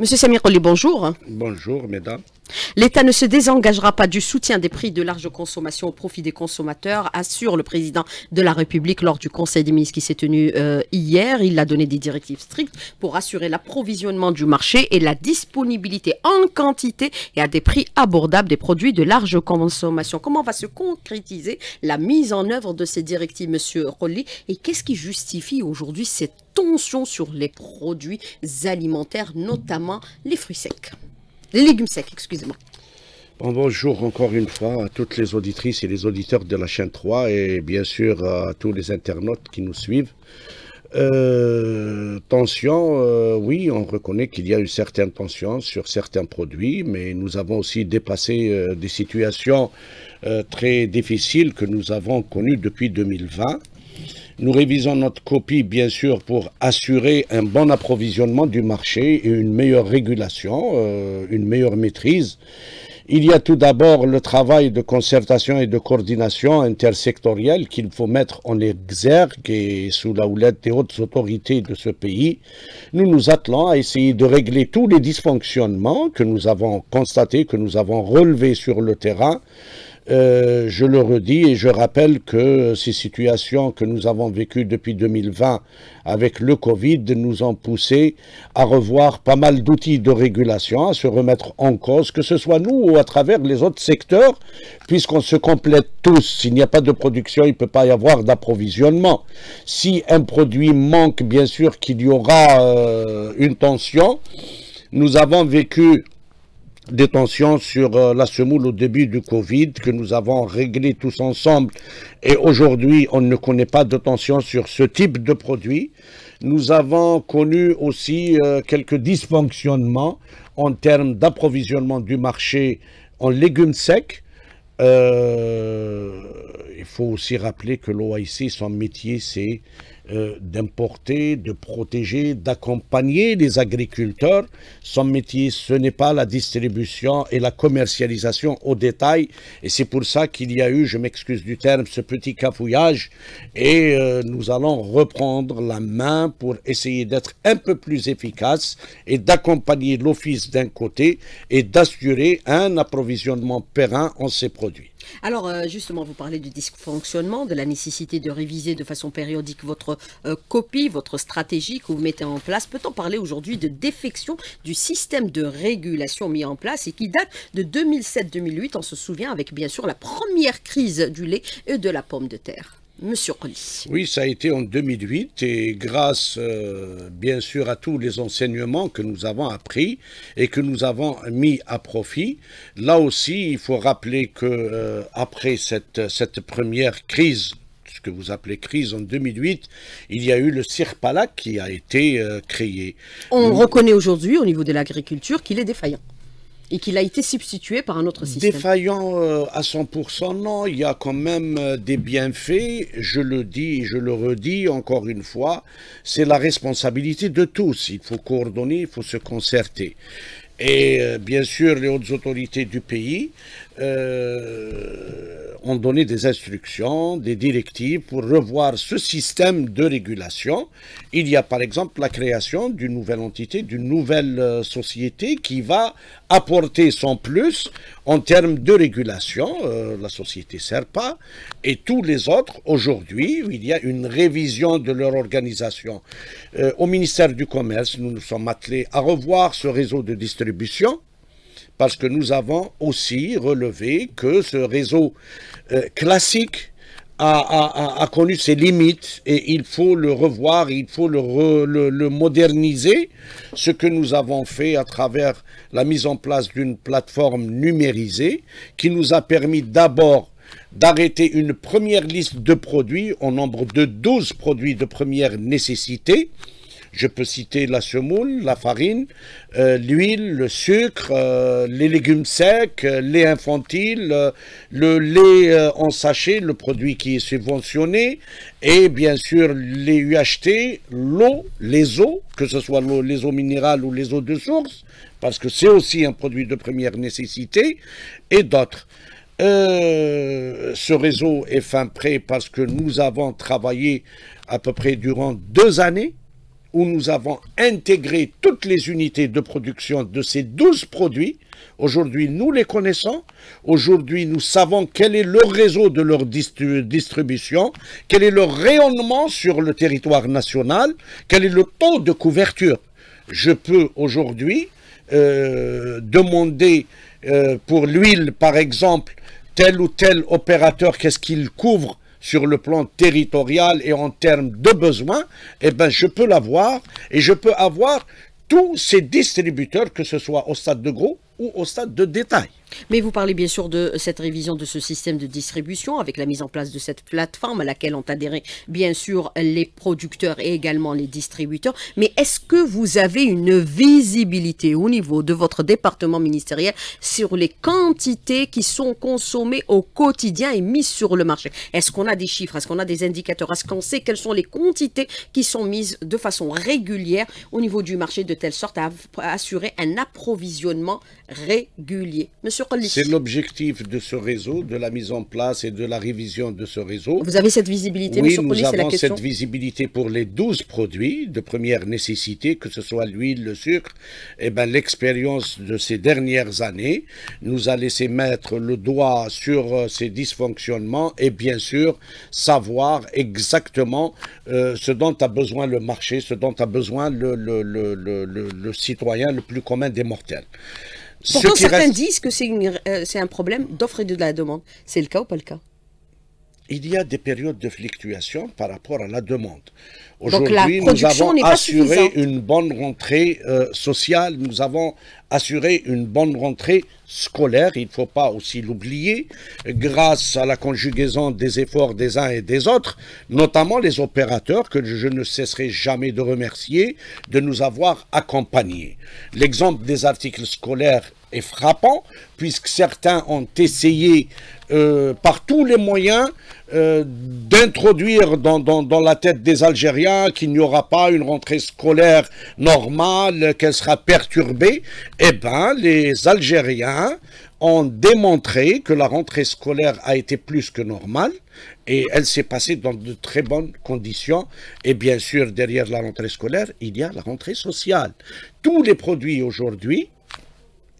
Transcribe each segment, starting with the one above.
Monsieur Samir bonjour. Bonjour, mesdames. L'État ne se désengagera pas du soutien des prix de large consommation au profit des consommateurs, assure le président de la République lors du Conseil des ministres qui s'est tenu euh, hier. Il a donné des directives strictes pour assurer l'approvisionnement du marché et la disponibilité en quantité et à des prix abordables des produits de large consommation. Comment va se concrétiser la mise en œuvre de ces directives, Monsieur Rolly, et qu'est-ce qui justifie aujourd'hui cette tension sur les produits alimentaires, notamment les fruits secs? Les légumes secs, excusez-moi. bonjour encore une fois à toutes les auditrices et les auditeurs de la chaîne 3 et bien sûr à tous les internautes qui nous suivent. Euh, tension, euh, oui, on reconnaît qu'il y a une certaine tension sur certains produits, mais nous avons aussi dépassé euh, des situations très difficiles que nous avons connues depuis 2020. Nous révisons notre copie, bien sûr, pour assurer un bon approvisionnement du marché et une meilleure régulation, euh, une meilleure maîtrise. Il y a tout d'abord le travail de concertation et de coordination intersectorielle qu'il faut mettre en exergue et sous la houlette des hautes autorités de ce pays. Nous nous attelons à essayer de régler tous les dysfonctionnements que nous avons constatés, que nous avons relevés sur le terrain, euh, je le redis et je rappelle que ces situations que nous avons vécues depuis 2020 avec le Covid nous ont poussé à revoir pas mal d'outils de régulation, à se remettre en cause, que ce soit nous ou à travers les autres secteurs, puisqu'on se complète tous. S'il n'y a pas de production, il ne peut pas y avoir d'approvisionnement. Si un produit manque, bien sûr qu'il y aura euh, une tension. Nous avons vécu des tensions sur euh, la semoule au début du Covid que nous avons réglé tous ensemble et aujourd'hui on ne connaît pas de tension sur ce type de produit. Nous avons connu aussi euh, quelques dysfonctionnements en termes d'approvisionnement du marché en légumes secs. Euh, il faut aussi rappeler que l'OIC, son métier, c'est euh, d'importer, de protéger, d'accompagner les agriculteurs. Son métier, ce n'est pas la distribution et la commercialisation au détail. Et c'est pour ça qu'il y a eu, je m'excuse du terme, ce petit cafouillage. Et euh, nous allons reprendre la main pour essayer d'être un peu plus efficace et d'accompagner l'Office d'un côté et d'assurer un approvisionnement périn en ces produits. Alors, euh, justement, vous parlez du dysfonctionnement, de la nécessité de réviser de façon périodique votre euh, copie, votre stratégie que vous mettez en place. Peut-on parler aujourd'hui de défection du système de régulation mis en place et qui date de 2007-2008 On se souvient avec, bien sûr, la première crise du lait et de la pomme de terre. Monsieur Colli. Oui, ça a été en 2008 et grâce euh, bien sûr à tous les enseignements que nous avons appris et que nous avons mis à profit. Là aussi, il faut rappeler que euh, après cette, cette première crise ce que vous appelez crise en 2008, il y a eu le CIRPALAC qui a été euh, créé. On reconnaît aujourd'hui au niveau de l'agriculture qu'il est défaillant et qu'il a été substitué par un autre système Défaillant euh, à 100%, non. Il y a quand même euh, des bienfaits. Je le dis et je le redis encore une fois. C'est la responsabilité de tous. Il faut coordonner, il faut se concerter. Et euh, bien sûr, les hautes autorités du pays euh, ont donné des instructions, des directives pour revoir ce système de régulation. Il y a par exemple la création d'une nouvelle entité, d'une nouvelle euh, société qui va apporter son plus en termes de régulation, euh, la société SERPA, et tous les autres, aujourd'hui, il y a une révision de leur organisation. au ministère du Commerce, nous nous sommes attelés à revoir ce réseau de distribution, parce que nous avons aussi relevé que ce réseau euh, classique a, connu ses limites et il faut le revoir, il faut le, le, moderniser, ce que nous avons fait à travers la mise en place d'une plateforme numérisée qui nous a permis d'abord d'arrêter une première liste de produits au nombre de 12 produits de première nécessité je peux citer la semoule, la farine, euh, l'huile, le sucre, euh, les légumes secs, euh, lait infantile, le lait en sachet, le produit qui est subventionné, et bien sûr les UHT, l'eau, les eaux, que ce soit les eaux minérales ou les eaux de source, parce que c'est aussi un produit de première nécessité, et d'autres. ce réseau est fin prêt parce que nous avons travaillé à peu près durant deux années où nous avons intégré toutes les unités de production de ces 12 produits. Aujourd'hui, nous les connaissons. Aujourd'hui, nous savons quel est le réseau de leur distribution, quel est leur rayonnement sur le territoire national, quel est le taux de couverture. Je peux aujourd'hui euh, demander euh, pour l'huile, par exemple, tel ou tel opérateur, qu'est-ce qu'il couvre sur le plan territorial et en termes de besoins, eh ben, je peux l'avoir et je peux avoir tous ces distributeurs, que ce soit au stade de gros ou au stade de détail. Mais vous parlez bien sûr de cette révision de ce système de distribution avec la mise en place de cette plateforme à laquelle ont adhéré bien sûr les producteurs et également les distributeurs. Mais est-ce que vous avez une visibilité au niveau de votre département ministériel sur les quantités qui sont consommées au quotidien et mises sur le marché? Est-ce qu'on a des chiffres? Est-ce qu'on a des indicateurs? Est-ce qu'on sait quelles sont les quantités qui sont mises de façon régulière au niveau du marché de telle sorte à assurer un approvisionnement régulier Monsieur c'est l'objectif de ce réseau, de la mise en place et de la révision de ce réseau. Vous avez cette visibilité, oui, nous avons cette visibilité pour les 12 produits de première nécessité, que ce soit l'huile, le sucre. Eh ben, l'expérience de ces dernières années nous a laissé mettre le doigt sur euh, ces dysfonctionnements et bien sûr savoir exactement euh, ce dont a besoin le marché, ce dont a besoin le, le, le, le citoyen le plus commun des mortels. Pourtant, certains disent que euh, c'est un problème d'offre et de la demande. C'est le cas ou pas le cas? Il y a des périodes de fluctuation par rapport à la demande. Aujourd'hui, nous avons assuré une bonne rentrée euh, sociale, nous avons assuré une bonne rentrée scolaire, il ne faut pas aussi l'oublier, grâce à la conjugaison des efforts des uns et des autres, notamment les opérateurs que je ne cesserai jamais de remercier de nous avoir accompagnés. L'exemple des articles scolaires est frappant, puisque certains ont essayé euh, par tous les moyens euh, d'introduire dans, la tête des Algériens qu'il n'y aura pas une rentrée scolaire normale, qu'elle sera perturbée, eh bien, les Algériens ont démontré que la rentrée scolaire a été plus que normale et elle s'est passée dans de très bonnes conditions. Et bien sûr, derrière la rentrée scolaire, il y a la rentrée sociale. Tous les produits aujourd'hui,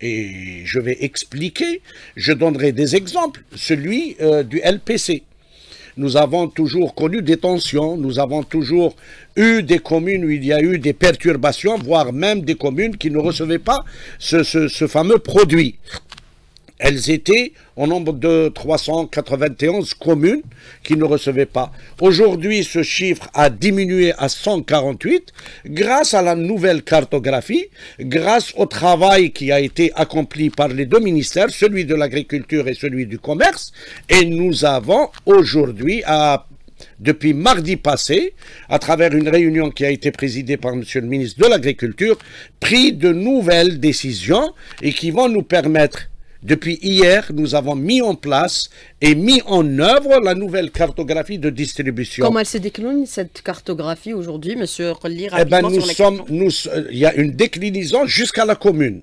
et je vais expliquer, je donnerai des exemples, celui euh, du LPC nous avons toujours connu des tensions, nous avons toujours eu des communes où il y a eu des perturbations, voire même des communes qui ne recevaient pas ce, fameux produit. Elles étaient au nombre de 391 communes qui ne recevaient pas. Aujourd'hui, ce chiffre a diminué à 148 grâce à la nouvelle cartographie, grâce au travail qui a été accompli par les deux ministères, celui de l'agriculture et celui du commerce. Et nous avons aujourd'hui depuis mardi passé, à travers une réunion qui a été présidée par M. le ministre de l'Agriculture, pris de nouvelles décisions et qui vont nous permettre depuis hier, nous avons mis en place et mis en œuvre la nouvelle cartographie de distribution. Comment elle se décline, cette cartographie, aujourd'hui, monsieur Relly, eh ben, nous sommes, nous, Il y a une déclinaison jusqu'à la commune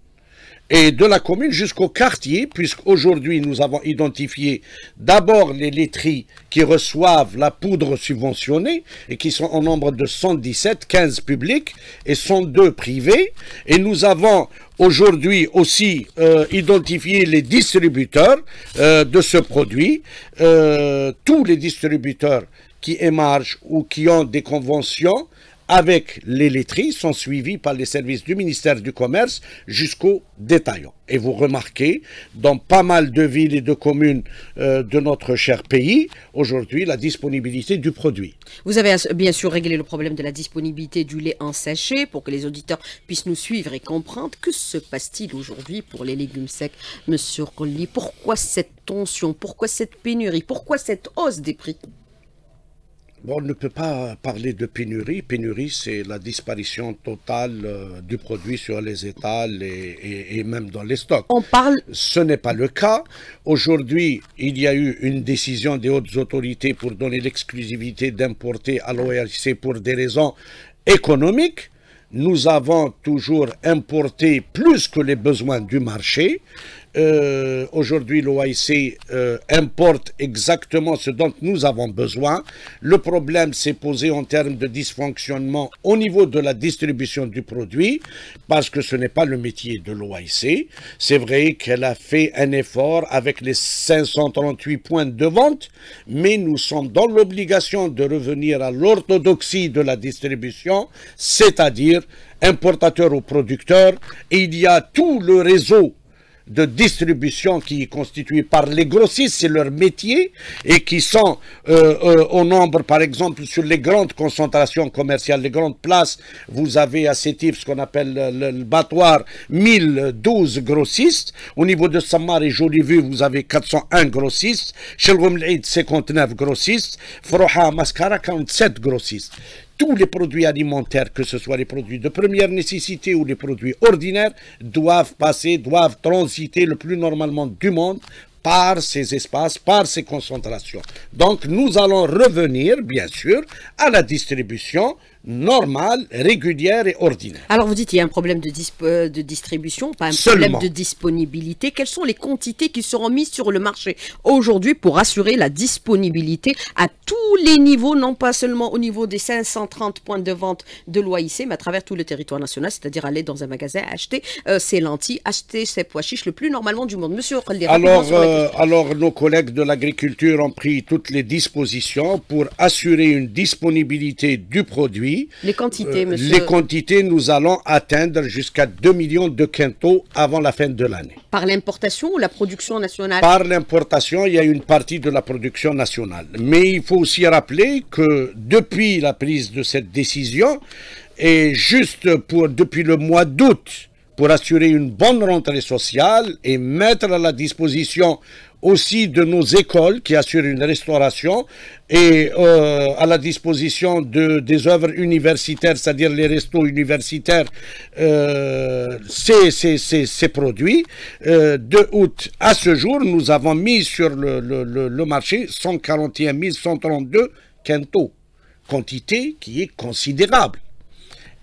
et de la commune jusqu'au quartier, puisqu'aujourd'hui nous avons identifié d'abord les laiteries qui reçoivent la poudre subventionnée et qui sont au nombre de 117, 15 publics et 102 privés, et nous avons aujourd'hui aussi euh, identifié les distributeurs euh, de ce produit, euh, tous les distributeurs qui émargent ou qui ont des conventions avec les laiteries sont suivis par les services du ministère du Commerce jusqu'au détaillant. Et vous remarquez, dans pas mal de villes et de communes euh, de notre cher pays, aujourd'hui, la disponibilité du produit. Vous avez bien sûr réglé le problème de la disponibilité du lait en sachet pour que les auditeurs puissent nous suivre et comprendre. Que se passe-t-il aujourd'hui pour les légumes secs, Monsieur Colli Pourquoi cette tension? Pourquoi cette pénurie? Pourquoi cette hausse des prix? On ne peut pas parler de pénurie. Pénurie, c'est la disparition totale euh, du produit sur les étals et, même dans les stocks. On parle. Ce n'est pas le cas. Aujourd'hui, il y a eu une décision des hautes autorités pour donner l'exclusivité d'importer à l'ORC pour des raisons économiques. Nous avons toujours importé plus que les besoins du marché. Euh, aujourd'hui, l'OIC euh, importe exactement ce dont nous avons besoin. Le problème s'est posé en termes de dysfonctionnement au niveau de la distribution du produit, parce que ce n'est pas le métier de l'OIC. C'est vrai qu'elle a fait un effort avec les 538 points de vente, mais nous sommes dans l'obligation de revenir à l'orthodoxie de la distribution, c'est-à-dire importateur ou producteur, et il y a tout le réseau de distribution qui est constitué par les grossistes, c'est leur métier, et qui sont euh, euh, au nombre, par exemple, sur les grandes concentrations commerciales, les grandes places, vous avez à types ce qu'on appelle le, le, battoir 1012 grossistes. Au niveau de Samar et Jolie-Vue, vous avez 401 grossistes. Chez le 59 grossistes. Froha, Mascara, 47 grossistes tous les produits alimentaires, que ce soit les produits de première nécessité ou les produits ordinaires, doivent passer, doivent transiter le plus normalement du monde par ces espaces, par ces concentrations. Donc nous allons revenir, bien sûr, à la distribution normale, régulière et ordinaire. Alors vous dites qu'il y a un problème de, euh, de distribution, pas un Seulement. problème de disponibilité. Quelles sont les quantités qui seront mises sur le marché aujourd'hui pour assurer la disponibilité à tous les niveaux, non pas seulement au niveau des 530 points de vente de l'OIC, mais à travers tout le territoire national, c'est-à-dire aller dans un magasin, acheter euh, ses lentilles, acheter ses pois chiches le plus normalement du monde. Monsieur alors, euh, alors nos collègues de l'agriculture ont pris toutes les dispositions pour assurer une disponibilité du produit les quantités, euh, monsieur Les quantités, nous allons atteindre jusqu'à 2 millions de quintaux avant la fin de l'année. Par l'importation ou la production nationale? Par l'importation, il y a une partie de la production nationale. Mais il faut aussi rappeler que depuis la prise de cette décision, et juste pour, depuis le mois d'août, pour assurer une bonne rentrée sociale et mettre à la disposition aussi de nos écoles qui assurent une restauration et euh, à la disposition de, des œuvres universitaires, c'est-à-dire les restos universitaires, euh, ces, produits. Euh, de août à ce jour, nous avons mis sur le, le, le marché 141 132 quintaux, quantité qui est considérable.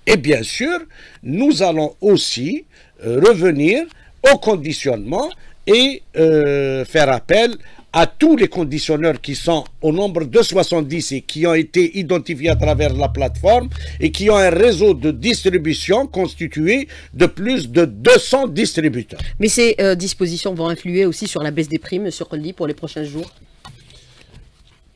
Et bien sûr, nous allons aussi euh, revenir au conditionnement et euh, faire appel à tous les conditionneurs qui sont au nombre de 70 et qui ont été identifiés à travers la plateforme et qui ont un réseau de distribution constitué de plus de 200 distributeurs. Mais ces euh, dispositions vont influer aussi sur la baisse des prix, sur le lit pour les prochains jours?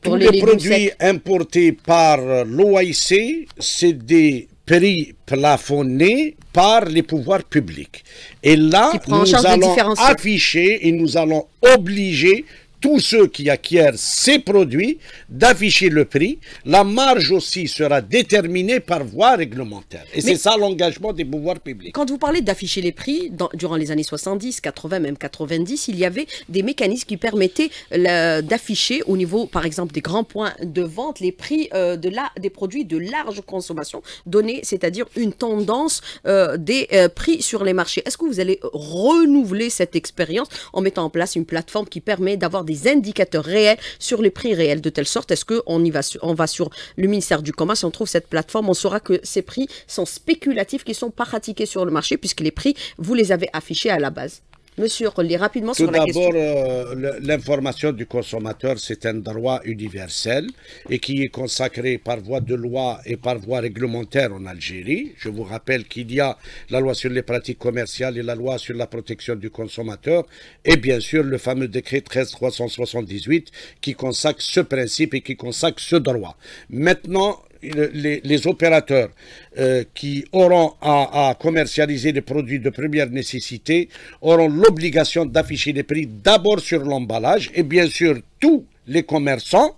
Pour Tous les, les produits importés par l'OIC, c'est des prix plafonnés par les pouvoirs publics. Et là, nous allons afficher et nous allons obliger tous ceux qui acquièrent ces produits d'afficher le prix. La marge aussi sera déterminée par voie réglementaire. Et c'est ça l'engagement des pouvoirs publics. Quand vous parlez d'afficher les prix, dans, durant les années 70, 80, même 90, il y avait des mécanismes qui permettaient d'afficher au niveau, par exemple, des grands points de vente, les prix euh, de la, des produits de large consommation, donner, c'est-à-dire une tendance euh, des euh, prix sur les marchés. Est-ce que vous allez renouveler cette expérience en mettant en place une plateforme qui permet d'avoir des indicateurs réels sur les prix réels, de telle sorte, est-ce qu'on y va, sur, on va sur le ministère du Commerce, on trouve cette plateforme, on saura que ces prix sont spéculatifs, qui sont pratiqués sur le marché, puisque les prix, vous les avez affichés à la base. Monsieur Rolli, rapidement Tout sur la question. Tout d'abord, euh, l'information du consommateur, c'est un droit universel et qui est consacré par voie de loi et par voie réglementaire en Algérie. Je vous rappelle qu'il y a la loi sur les pratiques commerciales et la loi sur la protection du consommateur et bien sûr le fameux décret 13378 qui consacre ce principe et qui consacre ce droit. Maintenant, les, opérateurs euh, qui auront à, à, commercialiser des produits de première nécessité auront l'obligation d'afficher les prix d'abord sur l'emballage et bien sûr tous les commerçants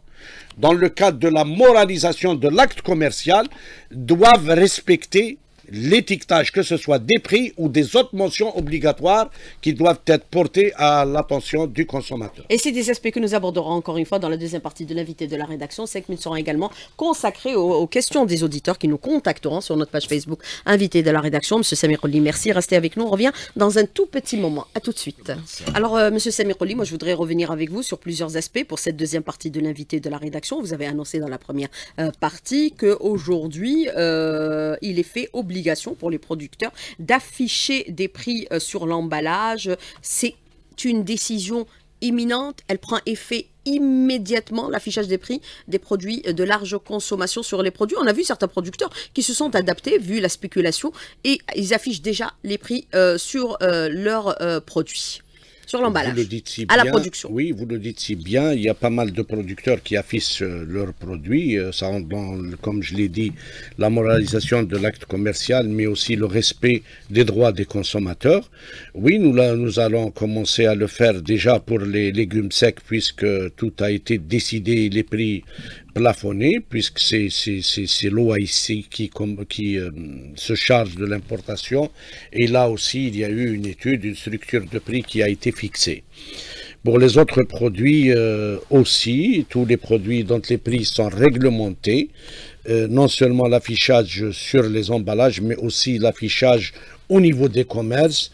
dans le cadre de la moralisation de l'acte commercial doivent respecter l'étiquetage, que ce soit des prix ou des autres mentions obligatoires qui doivent être portées à l'attention du consommateur. Et c'est des aspects que nous aborderons encore une fois dans la deuxième partie de l'invité de la rédaction. Cinq minutes seront également consacrées aux, aux, questions des auditeurs qui nous contacteront sur notre page Facebook Invité de la rédaction. Monsieur Samiroli, merci. Restez avec nous. On revient dans un tout petit moment. À tout de suite. Alors, euh, Monsieur Samiroli, moi je voudrais revenir avec vous sur plusieurs aspects pour cette deuxième partie de l'invité de la rédaction. Vous avez annoncé dans la première euh, partie qu'aujourd'hui, euh, il est fait pour les producteurs d'afficher des prix euh, sur l'emballage. C'est une décision imminente, elle prend effet immédiatement l'affichage des prix des produits de large consommation sur les produits. On a vu certains producteurs qui se sont adaptés vu la spéculation et ils affichent déjà les prix euh, sur euh, leurs euh, produits sur l'emballage, à la production. Oui, vous le dites si bien. Il y a pas mal de producteurs qui affichent euh, leurs produits. Euh, ça rentre dans, comme je l'ai dit, la moralisation de l'acte commercial, mais aussi le respect des droits des consommateurs. Oui, nous, là, nous allons commencer à le faire déjà pour les légumes secs, puisque tout a été décidé, les prix plafonné, puisque c'est l'OIC qui, qui euh, se charge de l'importation. Et là aussi, il y a eu une étude, une structure de prix qui a été fixée. Pour les autres produits euh, aussi, tous les produits dont les prix sont réglementés, euh, non seulement l'affichage sur les emballages, mais aussi l'affichage au niveau des commerces,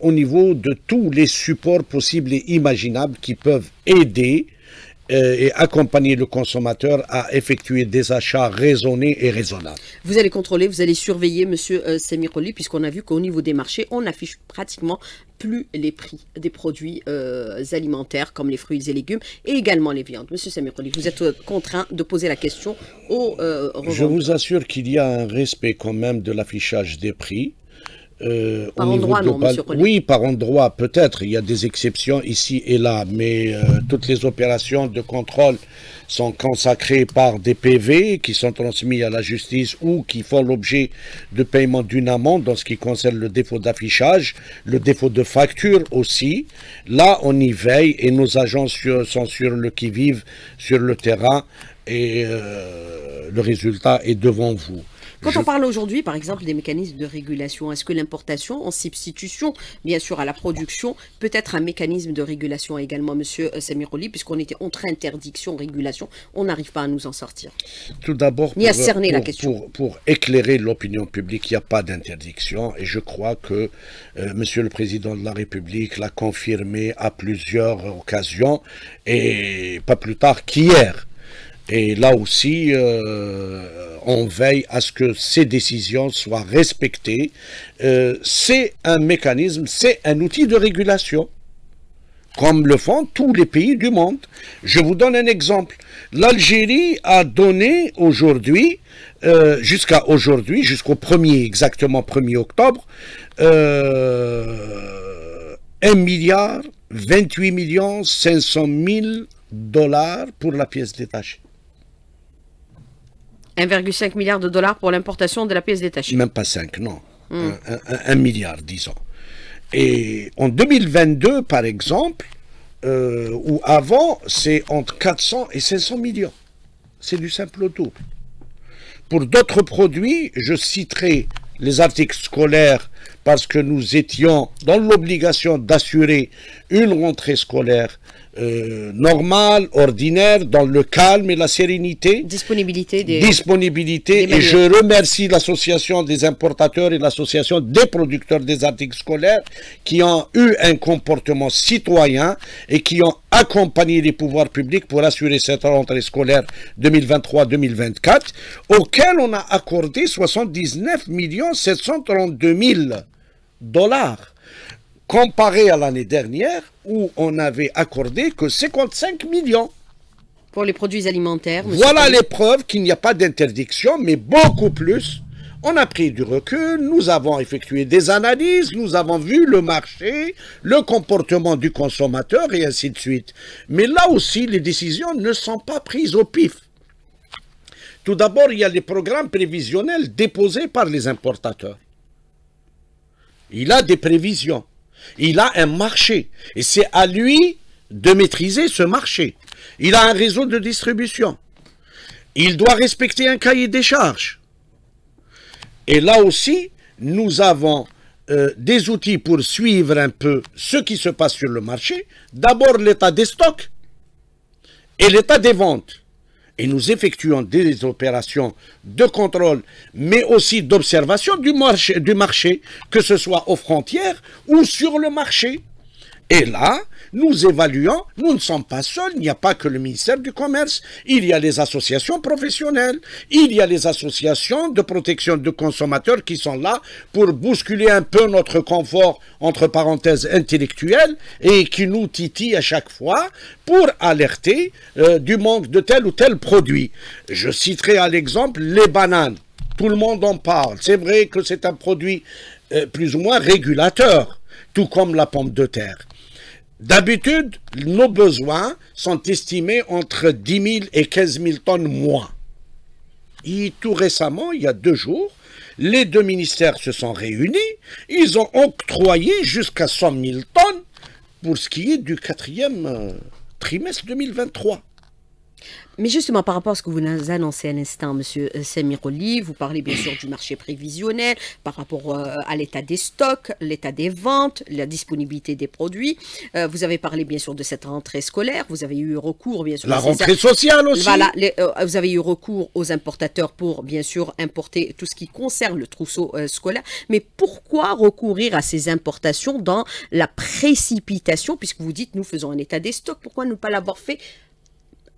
au niveau de tous les supports possibles et imaginables qui peuvent aider et accompagner le consommateur à effectuer des achats raisonnés et raisonnables. Vous allez contrôler, vous allez surveiller, Monsieur euh, Semiroli, puisqu'on a vu qu'au niveau des marchés, on n'affiche pratiquement plus les prix des produits euh, alimentaires comme les fruits et légumes et également les viandes. Monsieur Semiroli, vous êtes contraint de poser la question au Je vous assure qu'il y a un respect quand même de l'affichage des prix. Euh, par endroit, non, Oui, par endroit, peut-être. Il y a des exceptions ici et là, mais euh, toutes les opérations de contrôle sont consacrées par des PV qui sont transmis à la justice ou qui font l'objet de paiement d'une amende dans ce qui concerne le défaut d'affichage, le défaut de facture aussi. Là, on y veille et nos agents sont sur le qui-vive, sur le terrain et euh, le résultat est devant vous. Quand on parle aujourd'hui, par exemple, des mécanismes de régulation, est-ce que l'importation en substitution, bien sûr, à la production, peut être un mécanisme de régulation également, Monsieur euh, Semiroli, puisqu'on était entre interdiction, régulation, on n'arrive pas à nous en sortir Tout d'abord. Pour, éclairer l'opinion publique, il n'y a pas d'interdiction, et je crois que euh, Monsieur le Président de la République l'a confirmé à plusieurs occasions, et pas plus tard qu'hier. Et là aussi, euh, on veille à ce que ces décisions soient respectées. Euh, c'est un mécanisme, c'est un outil de régulation, comme le font tous les pays du monde. Je vous donne un exemple. L'Algérie a donné aujourd'hui, euh, jusqu'à aujourd'hui, jusqu'au 1er, exactement 1er octobre, 1 milliard 28 millions 500 000 dollars pour la pièce détachée. 1,5 milliard de dollars pour l'importation de la pièce détachée. Même pas 5, non. Hmm. Un, milliard, disons. Et en 2022, par exemple, euh, ou avant, c'est entre 400 et 500 millions. C'est du simple au double. Pour d'autres produits, je citerai les articles scolaires parce que nous étions dans l'obligation d'assurer une rentrée scolaire euh, normal, ordinaire, dans le calme et la sérénité. Disponibilité des... Disponibilité. et je remercie l'association des importateurs et l'association des producteurs des articles scolaires qui ont eu un comportement citoyen et qui ont accompagné les pouvoirs publics pour assurer cette rentrée scolaire 2023-2024, auquel on a accordé 79 732 000 dollars comparé à l'année dernière où on avait accordé que 55 millions. Pour les produits alimentaires. Voilà les preuves qu'il n'y a pas d'interdiction, mais beaucoup plus. On a pris du recul, nous avons effectué des analyses, nous avons vu le marché, le comportement du consommateur et ainsi de suite. Mais là aussi, les décisions ne sont pas prises au pif. Tout d'abord, il y a les programmes prévisionnels déposés par les importateurs. Il a des prévisions. Il a un marché. Et c'est à lui de maîtriser ce marché. Il a un réseau de distribution. Il doit respecter un cahier des charges. Et là aussi, nous avons euh, des outils pour suivre un peu ce qui se passe sur le marché. D'abord l'état des stocks et l'état des ventes et nous effectuons des opérations de contrôle, mais aussi d'observation du marché, que ce soit aux frontières ou sur le marché. Et là, nous évaluons, nous ne sommes pas seuls, il n'y a pas que le ministère du Commerce, il y a les associations professionnelles, il y a les associations de protection de consommateurs qui sont là pour bousculer un peu notre confort, entre parenthèses, intellectuel, et qui nous titillent à chaque fois pour alerter euh, du manque de tel ou tel produit. Je citerai à l'exemple les bananes. Tout le monde en parle. C'est vrai que c'est un produit euh, plus ou moins régulateur, tout comme la pomme de terre. D'habitude, nos besoins sont estimés entre 10 000 et 15 000 tonnes moins. Et tout récemment, il y a deux jours, les deux ministères se sont réunis, ils ont octroyé jusqu'à 100 000 tonnes pour ce qui est du quatrième euh, trimestre 2023. Mais justement, par rapport à ce que vous nous annoncez à l'instant, Monsieur euh, Semiroli, vous parlez bien sûr du marché prévisionnel, par rapport euh, à l'état des stocks, l'état des ventes, la disponibilité des produits. Euh, vous avez parlé bien sûr de cette rentrée scolaire. Vous avez eu recours, bien sûr. La rentrée sociale aussi. Voilà, vous avez eu recours aux importateurs pour bien sûr importer tout ce qui concerne le trousseau scolaire. Mais pourquoi recourir à ces importations dans la précipitation, puisque vous dites nous faisons un état des stocks Pourquoi ne pas l'avoir fait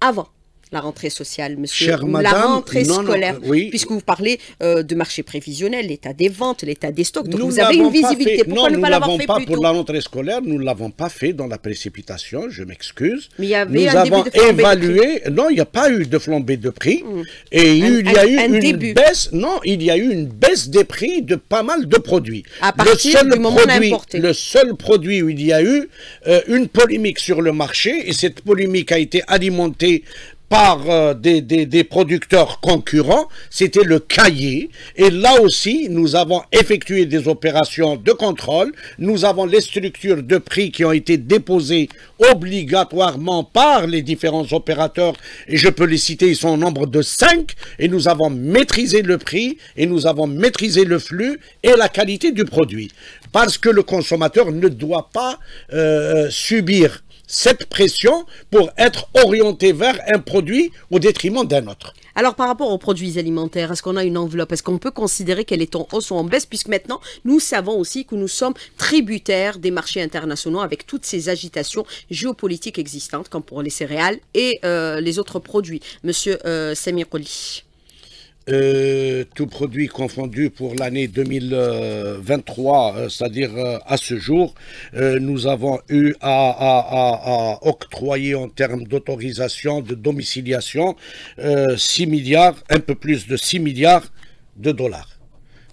avant la rentrée sociale, monsieur, Chère la rentrée non, non, scolaire, oui. puisque vous parlez euh, de marché prévisionnel, l'état des ventes, l'état des stocks, donc Nous vous avez une visibilité. fait- Pourquoi non, ne pas l'avoir fait pas plus pour tôt la rentrée scolaire, nous ne l'avons pas fait dans la précipitation, je m'excuse. Mais il y avait nous un début avons de flambée de évalué, non, il n'y a pas eu de flambée de prix, et il, Un- il y a un- eu un une début. baisse, non, il y a eu une baisse des prix de pas mal de produits. À partir du moment produit, le seul produit où il y a eu euh, une polémique sur le marché, et cette polémique a été alimentée par euh, des, producteurs concurrents, c'était le cahier. Et là aussi, nous avons effectué des opérations de contrôle. Nous avons les structures de prix qui ont été déposées obligatoirement par les différents opérateurs. Et je peux les citer, ils sont au nombre de cinq. Et nous avons maîtrisé le prix et nous avons maîtrisé le flux et la qualité du produit. Parce que le consommateur ne doit pas euh, subir cette pression pour être orienté vers un produit au détriment d'un autre. Alors, par rapport aux produits alimentaires, est-ce qu'on a une enveloppe? Est-ce qu'on peut considérer qu'elle est en hausse ou en baisse? Puisque maintenant, nous savons aussi que nous sommes tributaires des marchés internationaux avec toutes ces agitations géopolitiques existantes, comme pour les céréales et euh, les autres produits. Monsieur euh. Euh, tout produit confondu pour l'année 2023, euh, c'est-à-dire euh, à ce jour, nous avons eu à, octroyer en termes d'autorisation, de domiciliation, euh, 6 milliards, un peu plus de 6 milliards de dollars.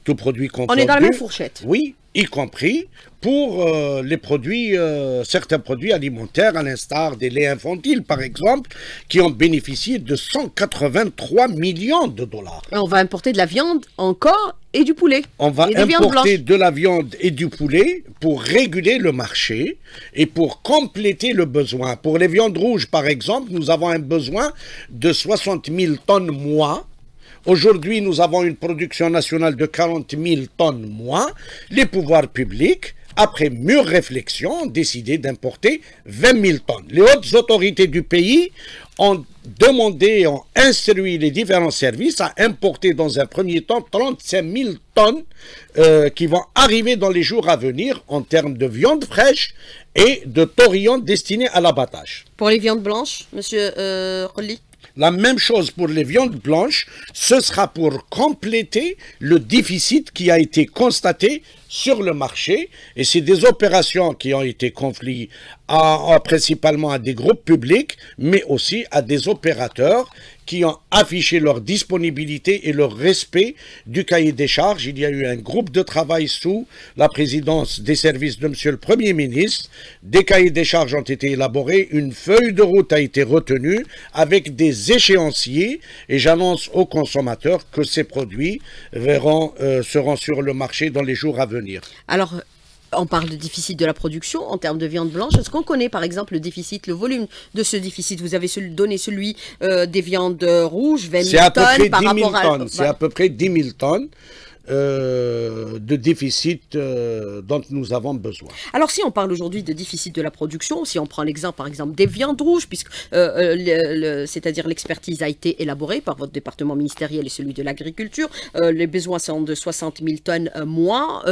Tout produit On confondu. est dans la même fourchette. Oui, y compris pour euh, les produits, euh, certains produits alimentaires, à l'instar des laits infantiles, par exemple, qui ont bénéficié de 183 millions de dollars. Et on va importer de la viande encore et du poulet. On va importer de la viande et du poulet pour réguler le marché et pour compléter le besoin. Pour les viandes rouges, par exemple, nous avons un besoin de 60 000 tonnes mois. Aujourd'hui, nous avons une production nationale de 40 000 tonnes moins. Les pouvoirs publics, après mûre réflexion, ont décidé d'importer 20 000 tonnes. Les hautes autorités du pays ont demandé et ont instruit les différents services à importer dans un premier temps 35 000 tonnes euh, qui vont arriver dans les jours à venir en termes de viande fraîche et de taurillon destiné à l'abattage. Pour les viandes blanches, monsieur euh, La même chose pour les viandes blanches, ce sera pour compléter le déficit qui a été constaté sur le marché. Et c'est des opérations qui ont été confiées principalement à des groupes publics, mais aussi à des opérateurs qui ont affiché leur disponibilité et leur respect du cahier des charges. Il y a eu un groupe de travail sous la présidence des services de Monsieur le Premier ministre. Des cahiers des charges ont été élaborés, une feuille de route a été retenue avec des échéanciers et j'annonce aux consommateurs que ces produits verront, euh, seront sur le marché dans les jours à venir. Alors, on parle de déficit de la production en termes de viande blanche. Est-ce qu'on connaît par exemple le déficit, le volume de ce déficit? Vous avez donné celui euh, des viandes euh, rouges, 20 C'est 000 à peu tonnes par 10 000 rapport à... C'est à peu près 10 000 tonnes. Euh, de déficit euh, dont nous avons besoin. Alors si on parle aujourd'hui de déficit de la production, si on prend l'exemple par exemple des viandes rouges, puisque euh, c'est-à-dire l'expertise a été élaborée par votre département ministériel et celui de l'agriculture, les besoins sont de 60 000 tonnes moins,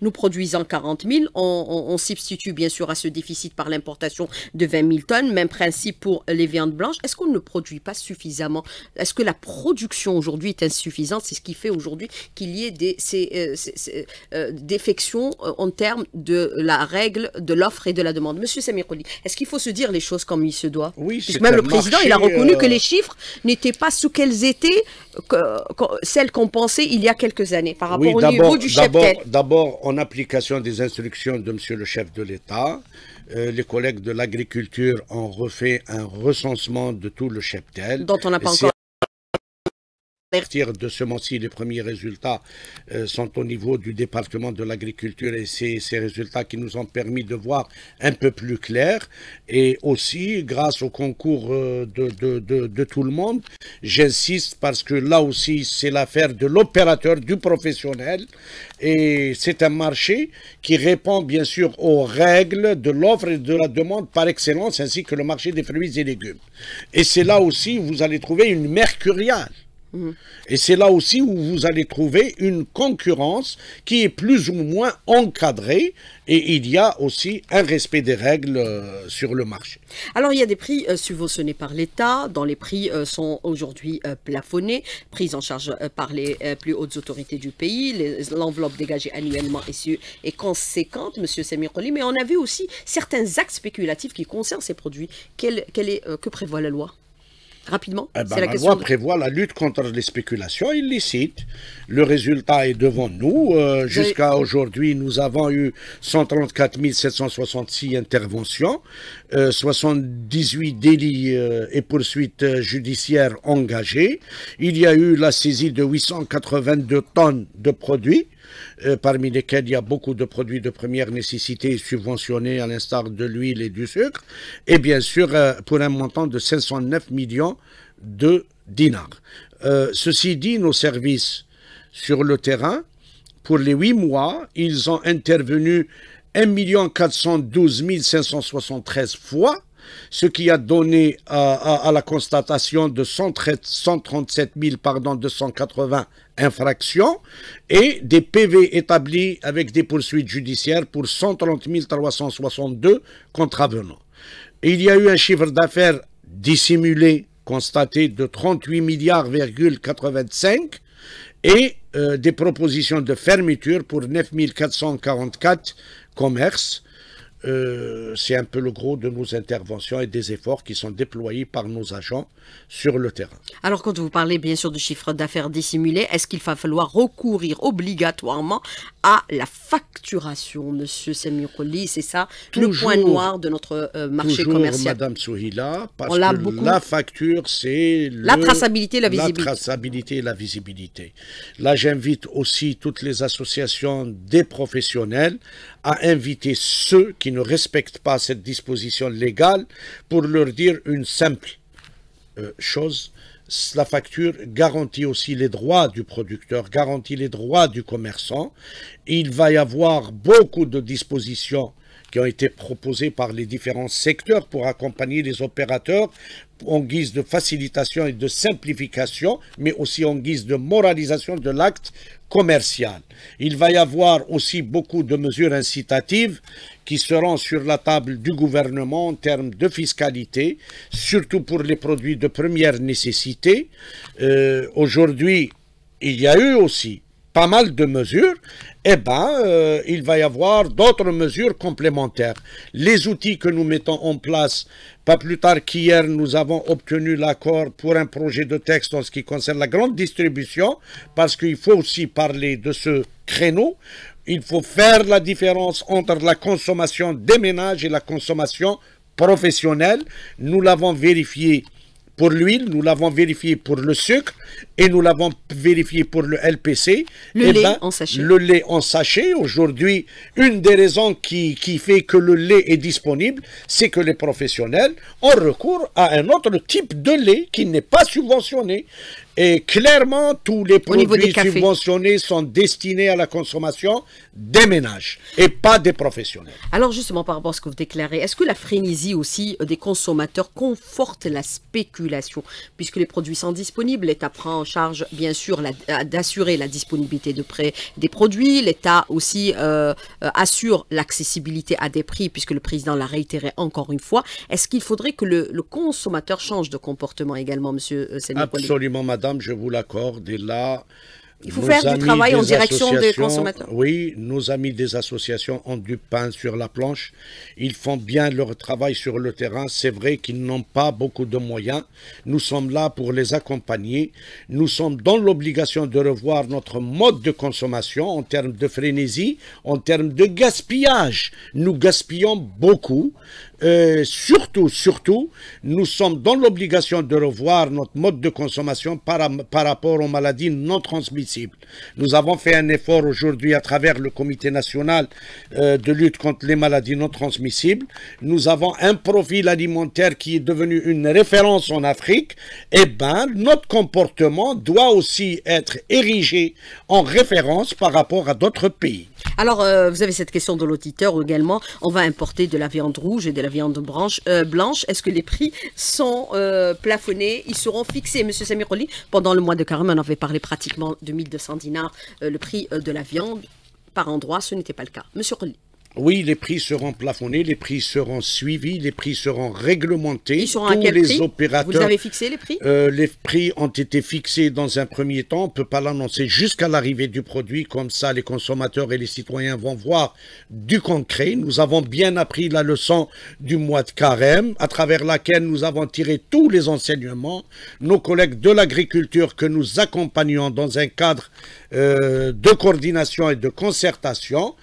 nous produisons 40 000, on, on, substitue bien sûr à ce déficit par l'importation de 20 000 tonnes, même principe pour les viandes blanches. Est-ce qu'on ne produit pas suffisamment? Est-ce que la production aujourd'hui est insuffisante? C'est ce qui fait aujourd'hui qu'il y ait ces, euh, euh, défections euh, en termes de la règle de l'offre et de la demande. Monsieur Samiroli, est-ce qu'il faut se dire les choses comme il se doit? Oui, c'est Même le président, il a reconnu que les chiffres n'étaient pas ce qu'elles étaient, celles qu'on pensait il y a quelques années par rapport au niveau du chef D'abord, en application des instructions de Monsieur le chef de l'État, les collègues de l'agriculture ont refait un recensement de tout le cheptel. Dont on n'a pas encore partir de ce mois-ci, les premiers résultats euh, sont au niveau du département de l'agriculture et c'est ces résultats qui nous ont permis de voir un peu plus clair. Et aussi, grâce au concours euh, de, de, tout le monde, j'insiste parce que là aussi, c'est l'affaire de l'opérateur, du professionnel. Et c'est un marché qui répond bien sûr aux règles de l'offre et de la demande par excellence, ainsi que le marché des fruits et légumes. Et c'est là aussi vous allez trouver une mercuriale. Et c'est là aussi où vous allez trouver une concurrence qui est plus ou moins encadrée et il y a aussi un respect des règles euh, sur le marché. Alors il y a des prix euh, subventionnés par l'État, dont les prix euh, sont aujourd'hui plafonnés, pris en charge par les plus hautes autorités du pays. L'enveloppe dégagée annuellement est, conséquente, Monsieur Semiroli, mais on a vu aussi certains actes spéculatifs qui concernent ces produits. Quel, est, que prévoit la loi? Rapidement eh ben, La, loi prévoit la lutte contre les spéculations illicites. Le résultat est devant nous. Euh, jusqu'à aujourd'hui, nous avons eu 134 766 interventions, 78 euh, délits euh, et poursuites judiciaires engagés. Il y a eu la saisie de 882 tonnes de produits. Parmi lesquels il y a beaucoup de produits de première nécessité subventionnés à l'instar de l'huile et du sucre, et bien sûr pour un montant de 509 millions de dinars. Euh, ceci dit, nos services sur le terrain, pour les huit mois, ils ont intervenu 1 412 573 fois, ce qui a donné à, la constatation de 137 280 infractions et des PV établis avec des poursuites judiciaires pour 130 362 contravenants. il y a eu un chiffre d'affaires dissimulé constaté de 38 milliards, 85 et euh, des propositions de fermeture pour 9 444 commerces euh, c'est un peu le gros de nos interventions et des efforts qui sont déployés par nos agents sur le terrain. Alors, quand vous parlez bien sûr de chiffres d'affaires dissimulés, est-ce qu'il va falloir recourir obligatoirement à la facturation, Monsieur Semiroli C'est ça le point noir de notre euh, marché toujours, commercial. Madame Souhila, parce que la facture, c'est la traçabilité et la visibilité. La traçabilité et la visibilité. Là, j'invite aussi toutes les associations des professionnels à inviter ceux qui ne respectent pas cette disposition légale pour leur dire une simple euh, chose. La facture garantit aussi les droits du producteur, garantit les droits du commerçant. Il va y avoir beaucoup de dispositions qui ont été proposées par les différents secteurs pour accompagner les opérateurs en guise de facilitation et de simplification, mais aussi en guise de moralisation de l'acte commercial. Il va y avoir aussi beaucoup de mesures incitatives qui seront sur la table du gouvernement en termes de fiscalité, surtout pour les produits de première nécessité. Euh, aujourd'hui, il y a eu aussi pas mal de mesures, eh bien, euh, il va y avoir d'autres mesures complémentaires. Les outils que nous mettons en place, pas plus tard qu'hier, nous avons obtenu l'accord pour un projet de texte en ce qui concerne la grande distribution, parce qu'il faut aussi parler de ce créneau. Il faut faire la différence entre la consommation des ménages et la consommation professionnelle. Nous l'avons vérifié pour l'huile, nous l'avons vérifié pour le sucre et nous l'avons vérifié pour le LPC. Le eh lait ben, en sachet. Le lait en sachet. Aujourd'hui, une des raisons qui, qui fait que le lait est disponible, c'est que les professionnels ont recours à un autre type de lait qui n'est pas subventionné. Et clairement, tous les produits subventionnés sont destinés à la consommation des ménages et pas des professionnels. Alors justement, par rapport à ce que vous déclarez, est-ce que la frénésie aussi euh, des consommateurs conforte la spéculation Puisque les produits sont disponibles, l'État prend en charge bien sûr euh, d'assurer la disponibilité de prêt des produits, l'État aussi euh, euh, assure l'accessibilité à des prix, puisque le président l'a réitéré encore une fois. Est-ce qu'il faudrait que le, consommateur change de comportement également, monsieur Absolument, madame, je vous l'accorde. Et là, Il faut nos faire du travail en direction des consommateurs. Oui, nos amis des associations ont du pain sur la planche. Ils font bien leur travail sur le terrain. C'est vrai qu'ils n'ont pas beaucoup de moyens. Nous sommes là pour les accompagner. Nous sommes dans l'obligation de revoir notre mode de consommation en termes de frénésie, en termes de gaspillage. Nous gaspillons beaucoup. Euh, surtout, surtout, nous sommes dans l'obligation de revoir notre mode de consommation par, rapport aux maladies non transmissibles. Nous avons fait un effort aujourd'hui à travers le Comité national euh, de lutte contre les maladies non transmissibles. Nous avons un profil alimentaire qui est devenu une référence en Afrique. Eh ben, notre comportement doit aussi être érigé en référence par rapport à d'autres pays. Alors, euh, vous avez cette question de l'auditeur également. On va importer de la viande rouge et de la viande euh, blanche. Est-ce que les prix sont euh, plafonnés? Ils seront fixés, Monsieur Samiroli Pendant le mois de carême, on avait parlé pratiquement de 1200 dinars, euh, le prix de la viande. Par endroit, ce n'était pas le cas. Monsieur Rolly, Oui, les prix seront plafonnés, les prix seront suivis, les prix seront réglementés. ils seront à Tous quel les prix? Vous opérateurs les avez fixés, les prix? Euh, les prix ont été fixés dans un premier temps. On ne peut pas l'annoncer jusqu'à l'arrivée du produit. Comme ça, les consommateurs et les citoyens vont voir du concret. Nous avons bien appris la leçon du mois de carême, à travers laquelle nous avons tiré tous les enseignements. Nos collègues de l'agriculture que nous accompagnons dans un cadre euh, de coordination et de concertation.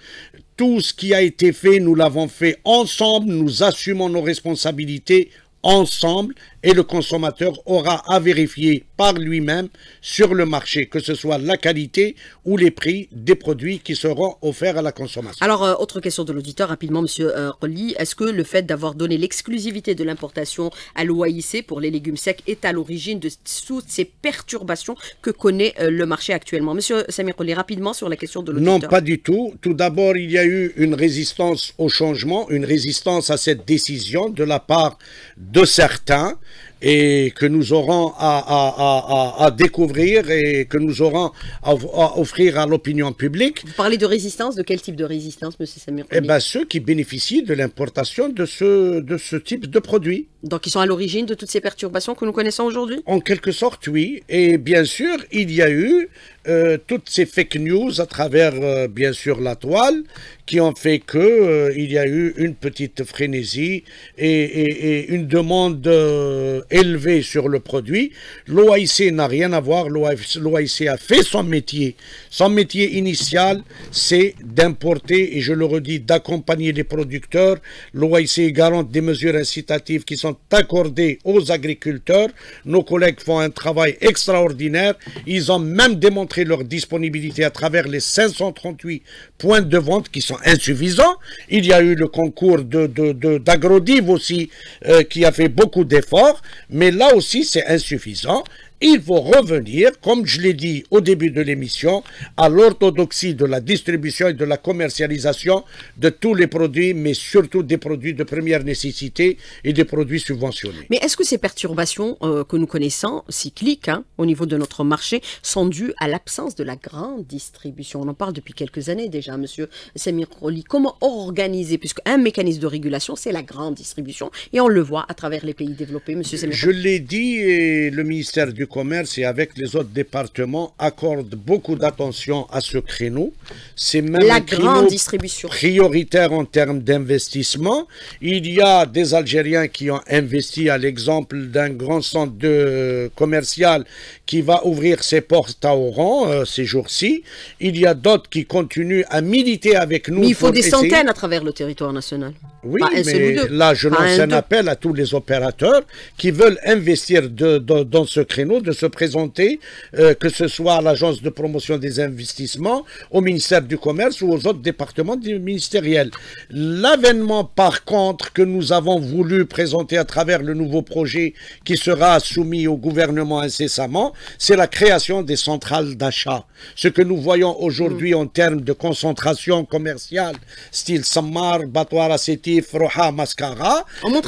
Tout ce qui a été fait, nous l'avons fait ensemble. Nous assumons nos responsabilités ensemble et le consommateur aura à vérifier par lui-même sur le marché, que ce soit la qualité ou les prix des produits qui seront offerts à la consommation. Alors, euh, autre question de l'auditeur, rapidement, Monsieur euh. Est-ce que le fait d'avoir donné l'exclusivité de l'importation à l'OAIC pour les légumes secs est à l'origine de toutes ces perturbations que connaît euh, le marché actuellement? Monsieur Samir Rolly, rapidement sur la question de l'auditeur. Non, pas du tout. Tout d'abord, il y a eu une résistance au changement, une résistance à cette décision de la part de certains et que nous aurons à, à- à- à- à découvrir et que nous aurons à, offrir à l'opinion publique. Vous parlez de résistance, de quel type de résistance, Monsieur Samir Eh ben, ceux qui bénéficient de l'importation de ce, de ce type de produit. Donc, ils sont à l'origine de toutes ces perturbations que nous connaissons aujourd'hui? En quelque sorte, oui. Et bien sûr, il y a eu euh, toutes ces fake news à travers, euh, bien sûr, la toile, qui ont fait que euh, il y a eu une petite frénésie et, une demande euh, élevée sur le produit. L'OIC n'a rien à voir. L'OIC a fait son métier. Son métier initial, c'est d'importer, et je le redis, d'accompagner les producteurs. L'OIC garante des mesures incitatives qui sont accordées aux agriculteurs. Nos collègues font un travail extraordinaire. Ils ont même démontré leur disponibilité à travers les 538 points de vente qui sont insuffisants. Il y a eu le concours d'Agrodiv aussi euh, qui a fait beaucoup d'efforts, mais là aussi c'est insuffisant. Il faut revenir, comme je l'ai dit au début de l'émission, à l'orthodoxie de la distribution et de la commercialisation de tous les produits, mais surtout des produits de première nécessité et des produits subventionnés. Mais est-ce que ces perturbations euh, que nous connaissons, cycliques, hein, au niveau de notre marché, sont dues à l'absence de la grande distribution? On en parle depuis quelques années déjà, Monsieur Samir Roli. Comment organiser? Puisque un mécanisme de régulation, c'est la grande distribution, et on le voit à travers les pays développés, Monsieur Samir Je l'ai dit, et le ministère du Commerce et avec les autres départements accordent beaucoup d'attention à ce créneau. C'est même La un grande distribution. prioritaire en termes d'investissement. Il y a des Algériens qui ont investi à l'exemple d'un grand centre de commercial qui va ouvrir ses portes à Oran euh, ces jours-ci. Il y a d'autres qui continuent à militer avec nous. Mais il faut des centaines à travers le territoire national. Oui, seul mais là, je lance un, appel à tous les opérateurs qui veulent investir de- de- dans ce créneau, de se présenter, euh, que ce soit à l'Agence de promotion des investissements, au ministère du Commerce ou aux autres départements ministériels. L'avènement, par contre, que nous avons voulu présenter à travers le nouveau projet qui sera soumis au gouvernement incessamment, c'est la création des centrales d'achat. Ce que nous voyons aujourd'hui en termes de concentration commerciale, style Sammar, Batouara Sétif, Roha, Mascara, On doit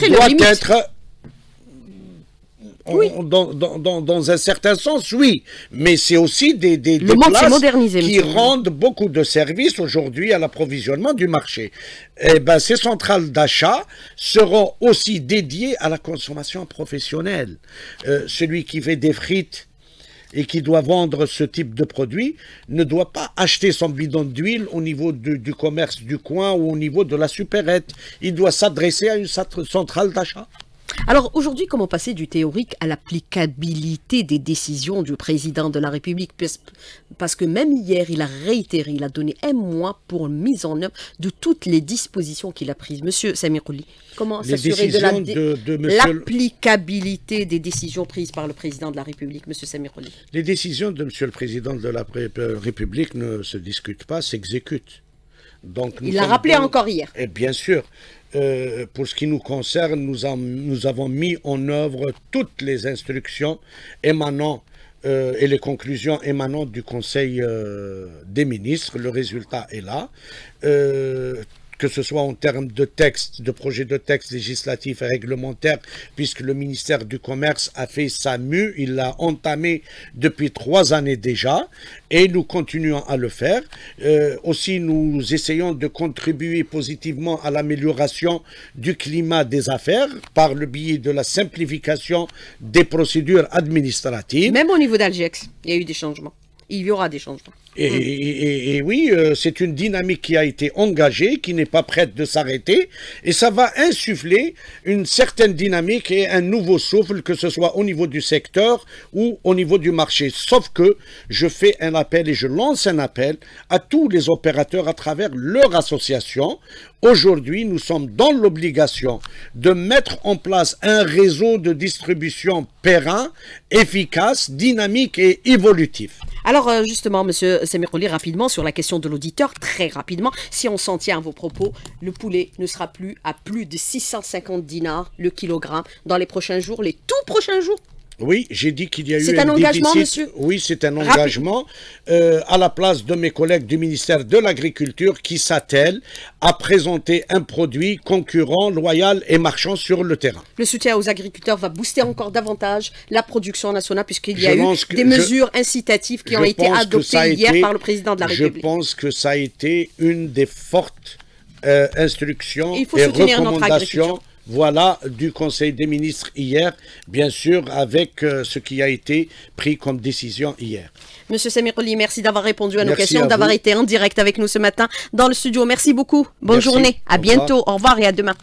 être... Oui. on- Dans, dans- dans- dans un certain sens, oui. Mais c'est aussi des, des, places qui rendent beaucoup de services aujourd'hui à l'approvisionnement du marché. Eh ben, ces centrales d'achat seront aussi dédiées à la consommation professionnelle. Euh, celui qui fait des frites et qui doit vendre ce type de produit ne doit pas acheter son bidon d'huile au niveau du, commerce du coin ou au niveau de la supérette. Il doit s'adresser à une centrale d'achat. Alors aujourd'hui, comment passer du théorique à l'applicabilité des décisions du président de la République? Parce- que même hier, il a réitéré, il a donné un mois pour mise en œuvre de toutes les dispositions qu'il a prises. Monsieur Samirouli, comment s'assurer de la l'applicabilité des décisions prises par le président de la République, Monsieur Samirouli Les décisions de Monsieur le Président de la euh, République ne se discutent pas, s'exécutent. Donc, Il l'a rappelé dans- encore hier. Et bien sûr, euh, pour ce qui nous concerne, nous, en- nous avons mis en œuvre toutes les instructions émanant euh, et les conclusions émanant du Conseil euh, des ministres. Le résultat est là. Que ce soit en termes de texte, de projet de texte législatif et réglementaire, puisque le ministère du Commerce a fait sa mue, il l'a entamé depuis trois années déjà, et nous continuons à le faire. Euh, aussi, nous essayons de contribuer positivement à l'amélioration du climat des affaires par le biais de la simplification des procédures administratives. Même au niveau d'Algex, il y a eu des changements. Il y aura des changements. Et, et- et oui, euh, c'est une dynamique qui a été engagée, qui n'est pas prête de s'arrêter, et ça va insuffler une certaine dynamique et un nouveau souffle, que ce soit au niveau du secteur ou au niveau du marché. Sauf que je fais un appel et je lance un appel à tous les opérateurs à travers leur association. Aujourd'hui, nous sommes dans l'obligation de mettre en place un réseau de distribution périn, efficace, dynamique et évolutif. Alors euh, justement, Monsieur Semiroli, rapidement sur la question de l'auditeur, très rapidement, si on s'en tient à vos propos, le poulet ne sera plus à plus de 650 dinars le kilogramme dans les prochains jours, les tout prochains jours. Oui, j'ai dit qu'il y a eu C'est un, un engagement, déficit. monsieur Oui, c'est un engagement euh, à la place de mes collègues du ministère de l'Agriculture qui s'attellent à présenter un produit concurrent, loyal et marchand sur le terrain. Le soutien aux agriculteurs va booster encore davantage la production nationale puisqu'il y a Je eu que- des je- mesures incitatives qui ont Je été adoptées hier été- par le président de la Je République. pense que ça a été une des fortes euh, instructions Il faut et soutenir notre recommandations agriculture. Voilà, du Conseil des ministres hier, bien sûr, avec euh, ce qui a été pris comme décision hier. Monsieur Semiroli, merci d'avoir répondu à nos Merci questions, d'avoir été en direct avec nous ce matin dans le studio. Merci beaucoup. Bonne Merci. journée. À Au revoir. bientôt. Au revoir et à demain.